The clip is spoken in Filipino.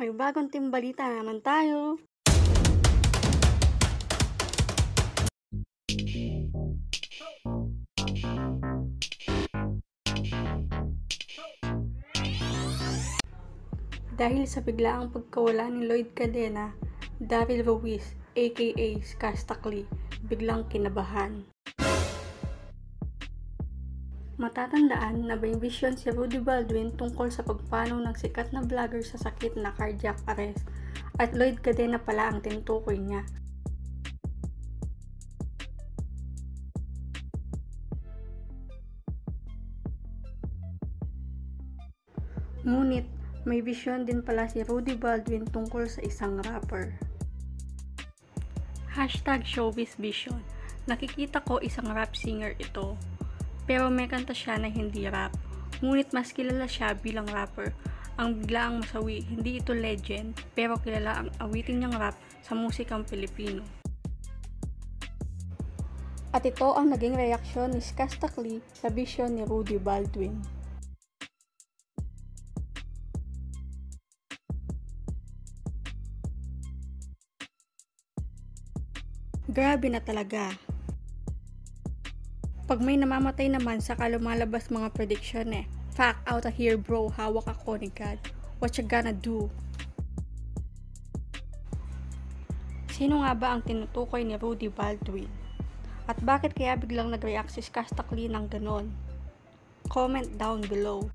May bagong timbalita na naman tayo. Dahil sa biglaang pagkawala ni Lloyd Cadena, Daryl Ruiz aka Skastakli biglang kinabahan. Matatandaan na may vision si Rudy Baldwin tungkol sa pagpanaw ng sikat na vlogger sa sakit na cardiac arrest at Lloyd Cadena pala ang tinutukoy niya. Ngunit may vision din pala si Rudy Baldwin tungkol sa isang rapper. Hashtag Showbiz Vision. Nakikita ko isang rap singer ito. Pero may kanta siya na hindi rap. Ngunit mas kilala siya bilang rapper. Ang biglaang masawi, hindi ito legend, pero kilala ang awitin niyang rap sa musikang Pilipino. At ito ang naging reaksyon ni Skastakli sa vision ni Rudy Baldwin. Grabe na talaga. Pag may namamatay naman saka lumalabas mga prediction eh. Fact out of here bro, hawak ako ni God. What you gonna do? Sino nga ba ang tinutukoy ni Rudy Baldwin? At bakit kaya biglang nag-react si Skastakli ng ganon? Comment down below.